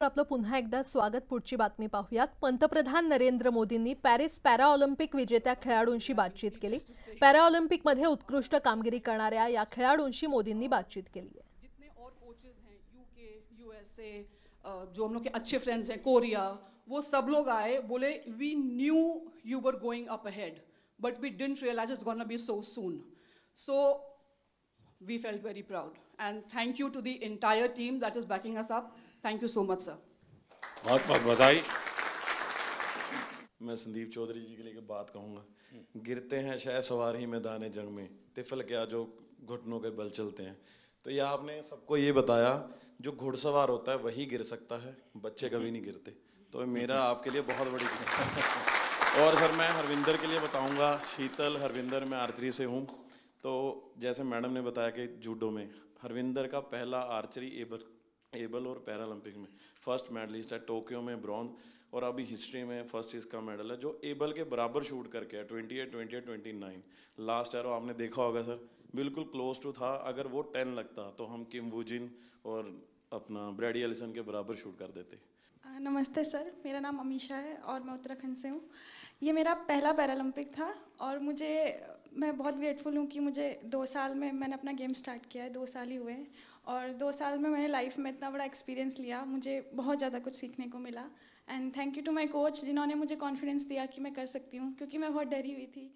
आपलं पुन्हा एकदा स्वागत. पुढची बातमी पाहूयात. पंतप्रधान नरेंद्र मोदींनी पॅरिस पॅराऑलिम्पिक विजेत्या खेळाडूंशी बातचीत केली. पॅराऑलिम्पिकमध्ये उत्कृष्ट कामगिरी करणाऱ्या या खेळाडूंशी मोदींनी बातचीत केली आहे. जितने और कोचेज हैं यूके यूएसए जो हम लोग के अच्छे फ्रेंड्स हैं कोरिया वो सब लोग आए बोले we knew you were going up ahead but we didn't realise it's gonna be so soon so we felt very proud. And thank you to the entire team that is backing us up. Thank you so much, sir. बहुत बहुत बधाई। मैं संदीप चौधरी जी के लिए बात कहूँगा। गिरते हैं शह सवार ही मैदान जंग में। तिफल क्या जो घुटनों के बल चलते हैं। तो ये आपने सबको ये बताया, जो घुड़सवार होता है वही गिर सकता है, बच्चे कभी नहीं गिरते। तो मेरा आपके लिए बहुत बड़ी और सर मैं हरविंदर के लिए बताऊँगा, शीतल, हरविंदर, मैं आर्चरी से हूँ। तो जैसे मैडम ने बताया कि जूडो में, हरविंदर का पहला आर्चरी एबल एबल और पैरालंपिक में, फ़र्स्ट मेडलिस्ट है, टोक्यो में ब्रॉन्ज, और अभी हिस्ट्री में फ़र्स्ट इसका मेडल है, जो एबल के बराबर शूट करके है, twenty eight twenty eight, twenty nine. Last arrow आपने देखा होगा सर बिल्कुल क्लोज टू था, अगर वो टेन लगता तो हम किम वुजिन और अपना ब्रैडी एलिसन के बराबर शूट कर देते। नमस्ते सर, मेरा नाम अमीशा है और मैं उत्तराखंड से हूँ। ये मेरा पहला पैरालंपिक था और मुझे, मैं बहुत ग्रेटफुल हूँ कि मुझे दो साल में मैंने अपना गेम स्टार्ट किया है, दो साल ही हुए और दो साल में मैंने लाइफ में इतना बड़ा एक्सपीरियंस लिया, मुझे बहुत ज़्यादा कुछ सीखने को मिला। And thank you to my coach जिन्होंने मुझे कॉन्फिडेंस दिया कि मैं कर सकती हूँ, क्योंकि मैं बहुत डरी हुई थी।